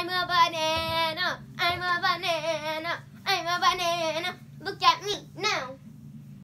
I'm a banana, I'm a banana, I'm a banana.